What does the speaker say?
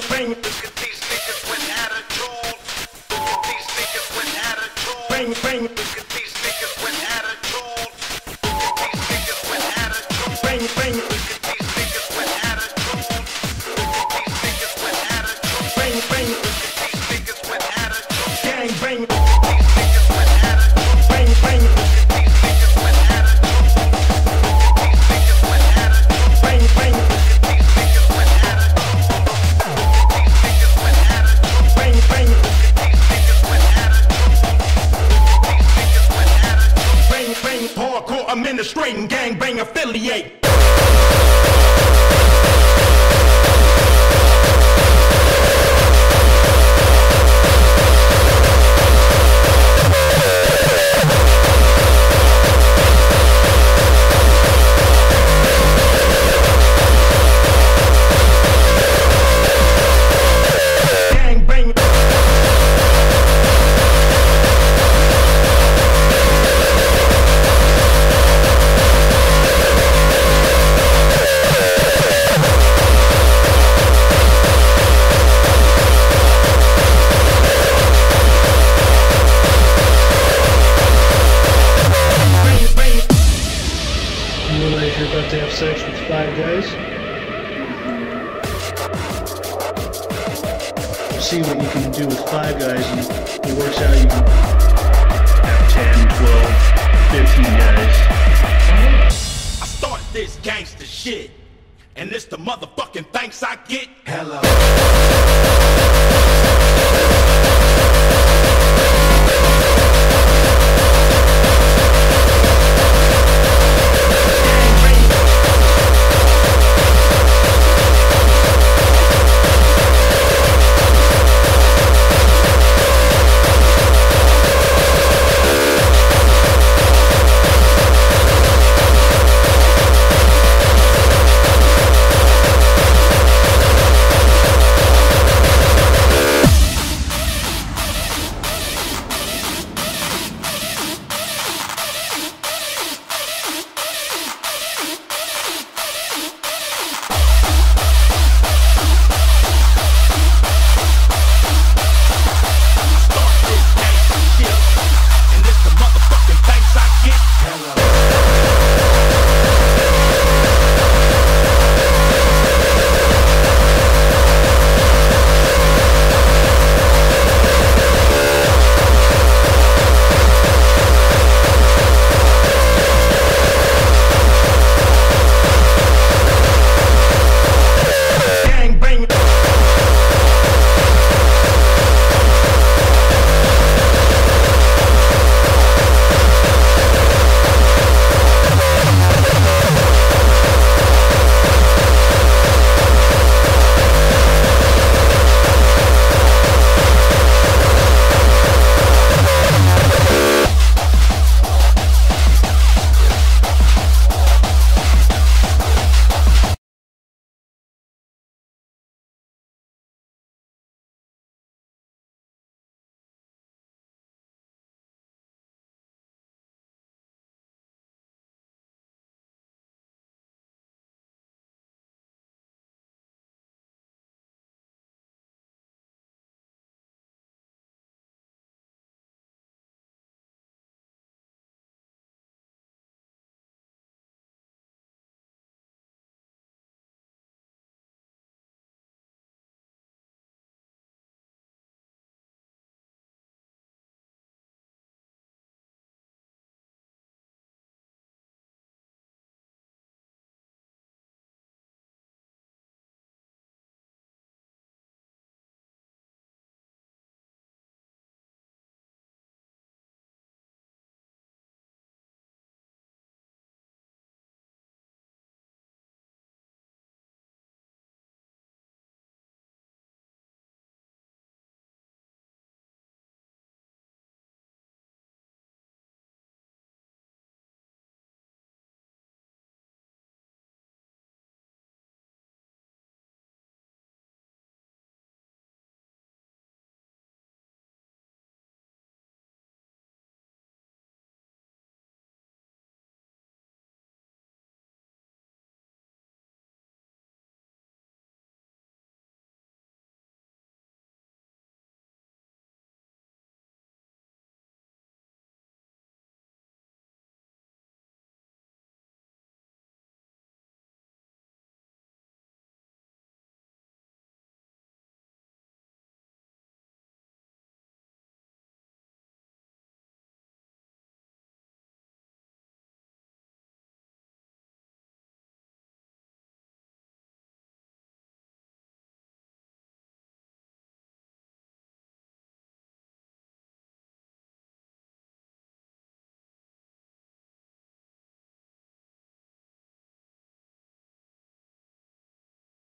bang, bang, bang. Administrating gangbang affiliate. Guys? See what you can do with five guys, and it works out, you can have 10, 12, 15 guys. I started this gangster shit. And this the motherfucking thanks I get. Hello.